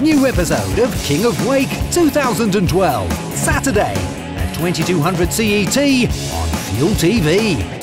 new episode of King of Wake 2012, Saturday at 2200 CET on Fuel TV.